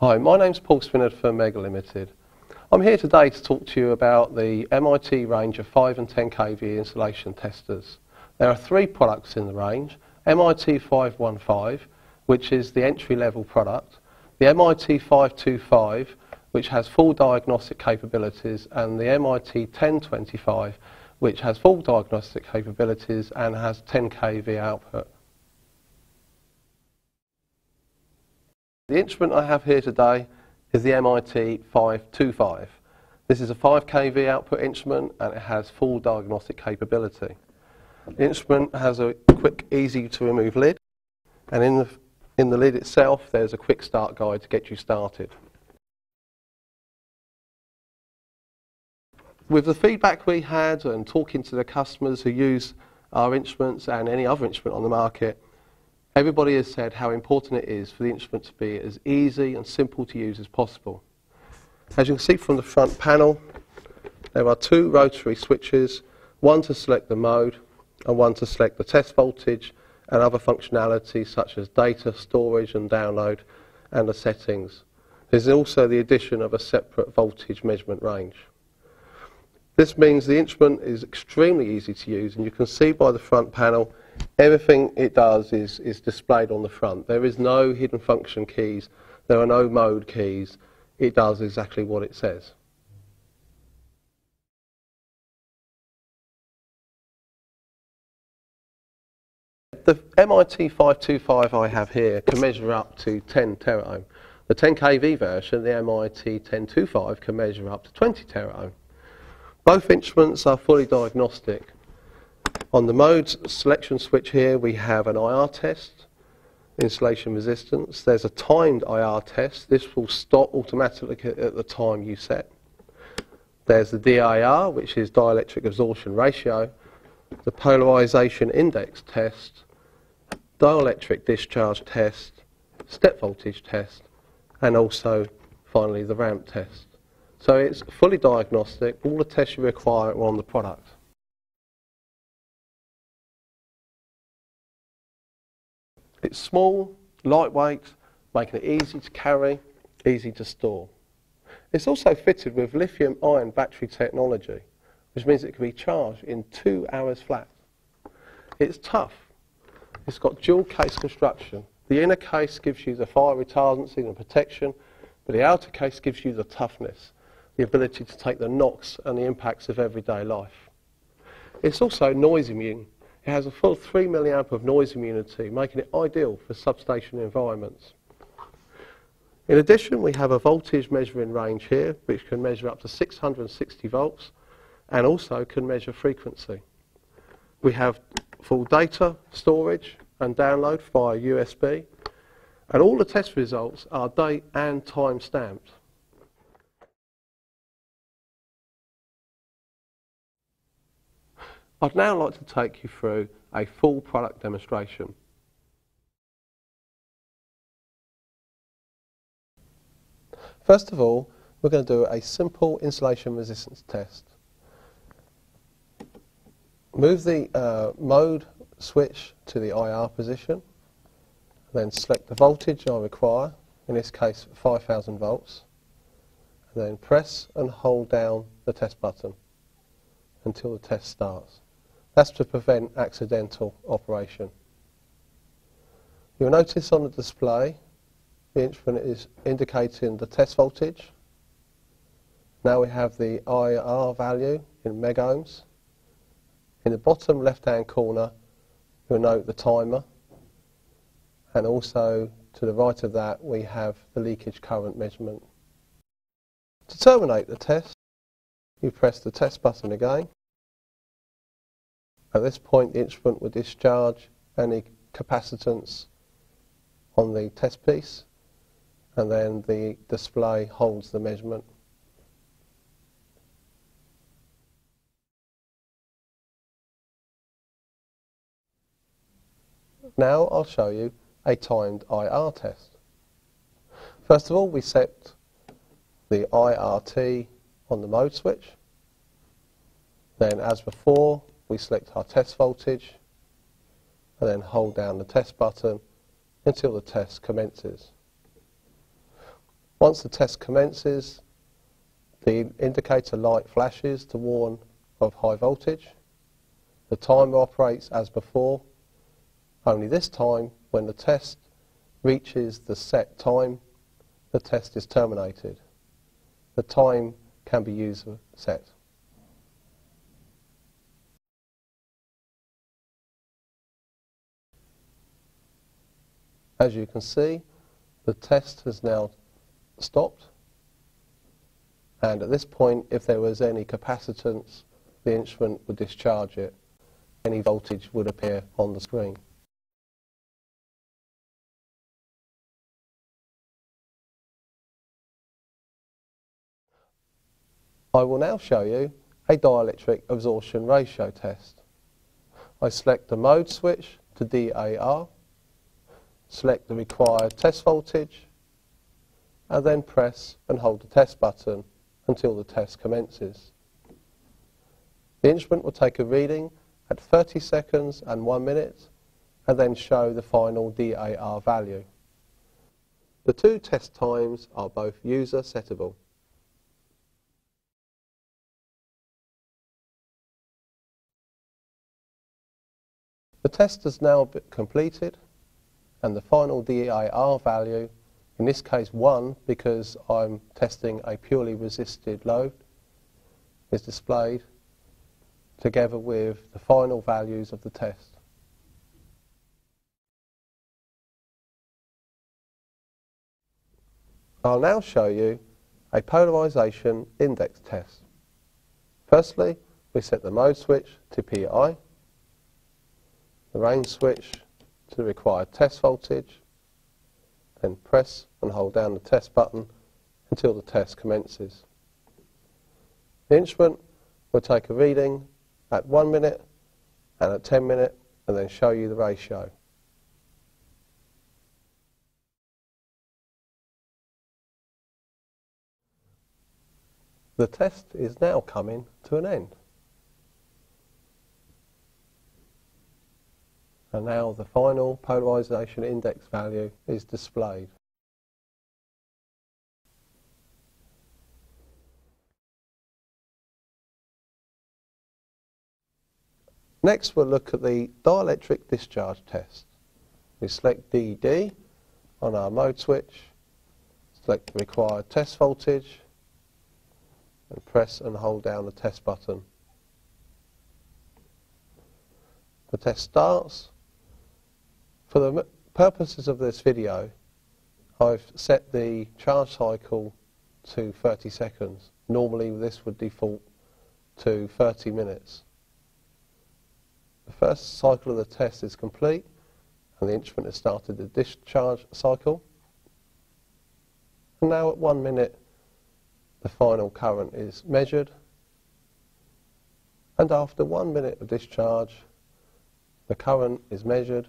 Hi, my name's Paul Spinnard for Megger Limited. I'm here today to talk to you about the MIT range of 5 and 10 kV insulation testers. There are three products in the range, MIT 515, which is the entry-level product, the MIT 525, which has full diagnostic capabilities, and the MIT 1025, which has full diagnostic capabilities and has 10 kV output. The instrument I have here today is the MIT 525. This is a 5 kV output instrument and it has full diagnostic capability. The instrument has a quick, easy to remove lid and in the, in the lid itself there's a quick start guide to get you started. With the feedback we had and talking to the customers who use our instruments and any other instrument on the market, everybody has said how important it is for the instrument to be as easy and simple to use as possible. As you can see from the front panel, there are two rotary switches, one to select the mode and one to select the test voltage and other functionalities such as data storage and download and the settings. There's also the addition of a separate voltage measurement range. This means the instrument is extremely easy to use and you can see by the front panel everything it does is, is displayed on the front. There is no hidden function keys, there are no mode keys. It does exactly what it says. The MIT 525 I have here can measure up to 10 teraohm. The 10 kV version, the MIT 1025, can measure up to 20 teraohm. Both instruments are fully diagnostic. On the modes selection switch here we have an IR test, insulation resistance. There's a timed IR test. This will stop automatically at the time you set. There's the DAR, which is dielectric absorption ratio, the polarization index test, dielectric discharge test, step voltage test, and also finally the ramp test. So it's fully diagnostic. All the tests you require are on the product. It's small, lightweight, making it easy to carry, easy to store. It's also fitted with lithium ion battery technology, which means it can be charged in two hours flat. It's tough. It's got dual case construction. The inner case gives you the fire retardancy and protection, but the outer case gives you the toughness the ability to take the knocks and the impacts of everyday life. It's also noise immune. It has a full 3 milliamp of noise immunity, making it ideal for substation environments. In addition, we have a voltage measuring range here, which can measure up to 660 volts, and also can measure frequency. We have full data storage and download via USB, and all the test results are date and time stamped. I'd now like to take you through a full product demonstration. First of all, we're going to do a simple insulation resistance test. Move the uh, mode switch to the IR position, then select the voltage I require, in this case 5000 volts, and then press and hold down the test button until the test starts. That's to prevent accidental operation. You'll notice on the display the instrument is indicating the test voltage. Now we have the IR value in megohms. In the bottom left hand corner you'll note the timer and also to the right of that we have the leakage current measurement. To terminate the test you press the test button again at this point, the instrument will discharge any capacitance on the test piece, and then the display holds the measurement. Now I'll show you a timed IR test. First of all, we set the IRT on the mode switch. Then, as before, we select our test voltage and then hold down the test button until the test commences. Once the test commences, the indicator light flashes to warn of high voltage. The timer operates as before, only this time when the test reaches the set time, the test is terminated. The time can be user set. As you can see, the test has now stopped. And at this point, if there was any capacitance, the instrument would discharge it. Any voltage would appear on the screen. I will now show you a dielectric absorption ratio test. I select the mode switch to DAR, select the required test voltage, and then press and hold the test button until the test commences. The instrument will take a reading at 30 seconds and 1 minute and then show the final DAR value. The two test times are both user settable. The test has now been completed and the final DAR value, in this case 1 because I'm testing a purely resisted load, is displayed together with the final values of the test. I'll now show you a polarization index test. Firstly, we set the mode switch to PI the range switch to the required test voltage, then press and hold down the test button until the test commences. The instrument will take a reading at 1 minute and at 10 minute and then show you the ratio. The test is now coming to an end. And now the final polarization index value is displayed. Next we'll look at the dielectric discharge test. We select DD on our mode switch, select the required test voltage and press and hold down the test button. The test starts for the purposes of this video, I've set the charge cycle to 30 seconds. Normally this would default to 30 minutes. The first cycle of the test is complete and the instrument has started the discharge cycle. And now at one minute the final current is measured and after one minute of discharge the current is measured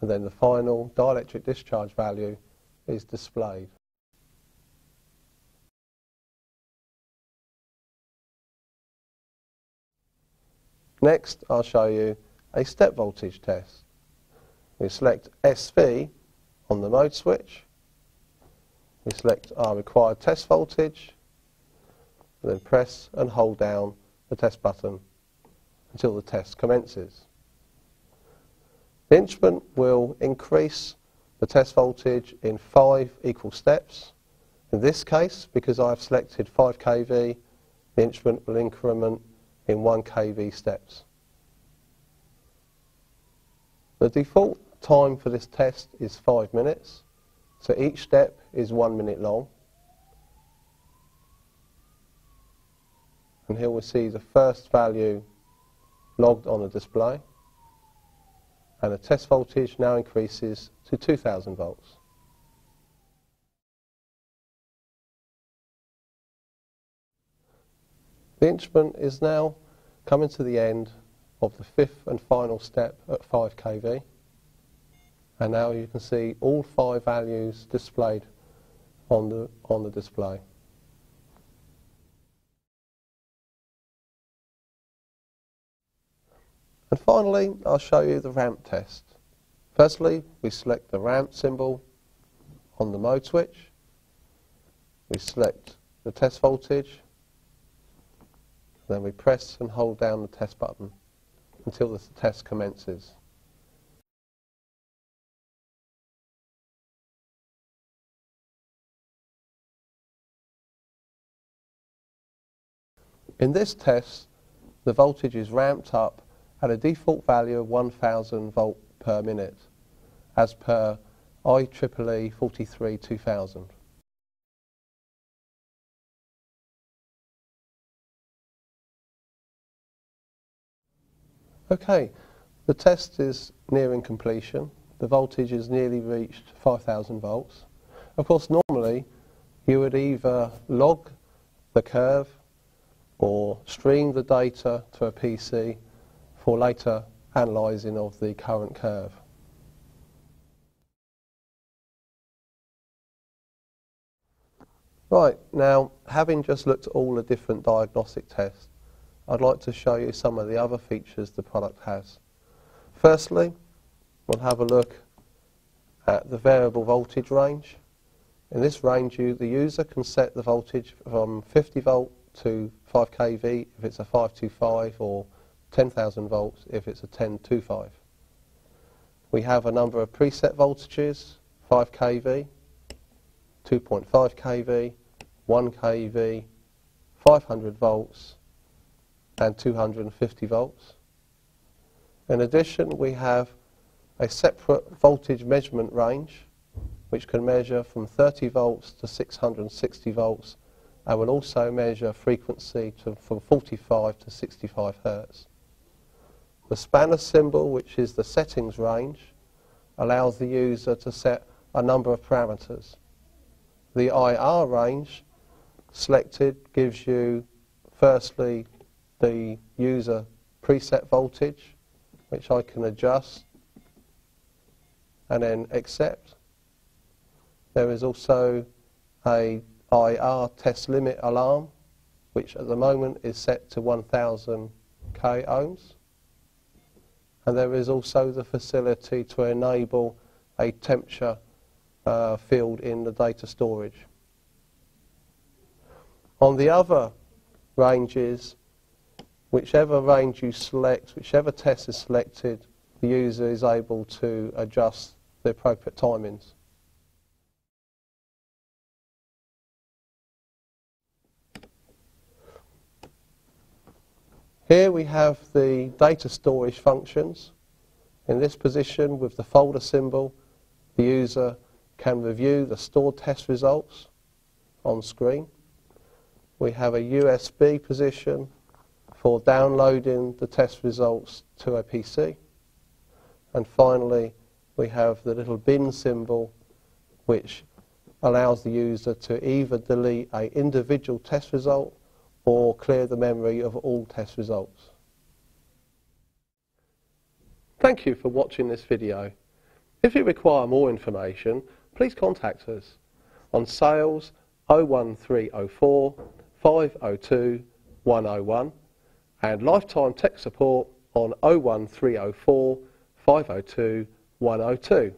and then the final dielectric discharge value is displayed. Next, I'll show you a step voltage test. We select SV on the mode switch. We select our required test voltage, and then press and hold down the test button until the test commences. The instrument will increase the test voltage in five equal steps. In this case, because I've selected 5 kV, the instrument will increment in 1 kV steps. The default time for this test is 5 minutes, so each step is 1 minute long. And here we see the first value logged on the display and the test voltage now increases to 2000 volts. The instrument is now coming to the end of the fifth and final step at 5 kV and now you can see all five values displayed on the, on the display. And finally, I'll show you the ramp test. Firstly, we select the ramp symbol on the mode switch. we select the test voltage, then we press and hold down the test button until the test commences. In this test, the voltage is ramped up at a default value of 1000 volt per minute, as per IEEE 43 2000. Okay, the test is nearing completion. The voltage has nearly reached 5000 volts. Of course, normally you would either log the curve or stream the data to a PC for later analysing of the current curve. Right, now having just looked at all the different diagnostic tests, I'd like to show you some of the other features the product has. Firstly, we'll have a look at the variable voltage range. In this range, you, the user can set the voltage from 50 volt to 5 kV if it's a 525 or 10,000 volts if it's a 1025. We have a number of preset voltages, 5 kV, 2.5 kV, 1 kV, 500 volts and 250 volts. In addition, we have a separate voltage measurement range which can measure from 30 volts to 660 volts and will also measure frequency to, from 45 to 65 hertz. The spanner symbol, which is the settings range, allows the user to set a number of parameters. The IR range selected gives you firstly the user preset voltage, which I can adjust and then accept. There is also a IR test limit alarm, which at the moment is set to 1000 k ohms. And there is also the facility to enable a temperature uh, field in the data storage. On the other ranges, whichever range you select, whichever test is selected, the user is able to adjust the appropriate timings. Here we have the data storage functions. In this position with the folder symbol, the user can review the stored test results on screen. We have a USB position for downloading the test results to a PC. And finally, we have the little bin symbol which allows the user to either delete an individual test result or clear the memory of all test results. Thank you for watching this video. If you require more information, please contact us on sales 01304 502 101 and lifetime tech support on 01304 502 102.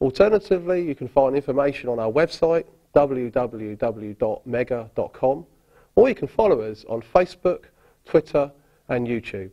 Alternatively, you can find information on our website www.megger.com or you can follow us on Facebook, Twitter and YouTube.